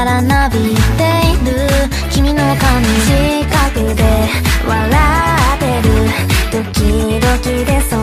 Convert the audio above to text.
からなびいている。君の髪近くで笑ってる。ドキドキでそう